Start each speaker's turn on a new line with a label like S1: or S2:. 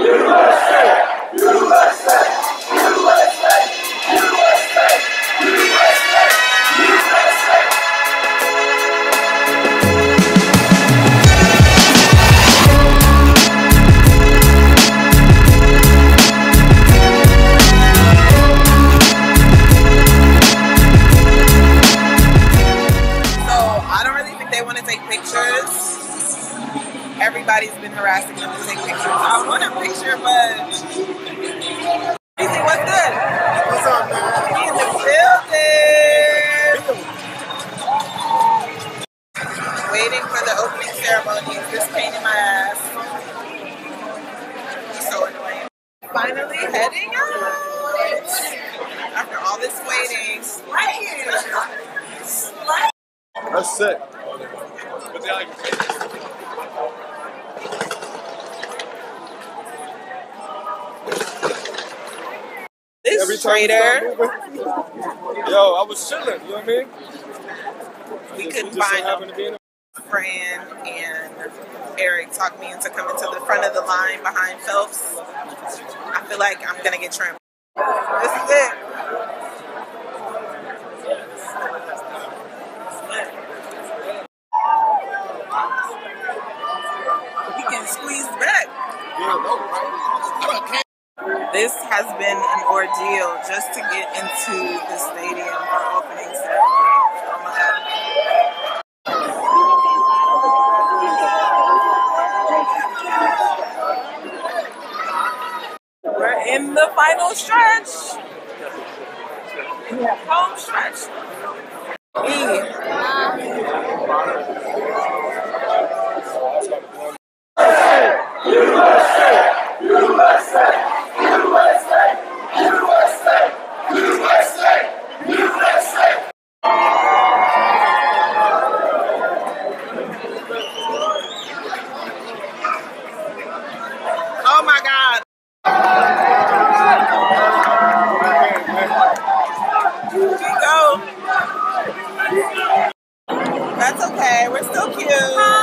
S1: everybody's been harassing them to take pictures. I want a picture, but Easy, what's good?
S2: What's up, man?
S1: In the building. Waiting for the opening ceremony. This pain in my ass. So annoying. Finally heading out. After all this waiting.
S2: That's sick.
S1: This
S2: Every time we
S1: traitor.
S2: start moving- Yo, I was chilling, you know what I mean?
S1: We
S2: Just-
S1: couldn't
S2: so
S1: find him. Fran and Eric talked me into coming to the front of the line behind Phelps. I feel like I'm gonna get trimmed. This is it. He can squeeze back. This has been an ordeal just to get into the stadium for opening ceremony. We're in the final stretch. Home stretch. E. Still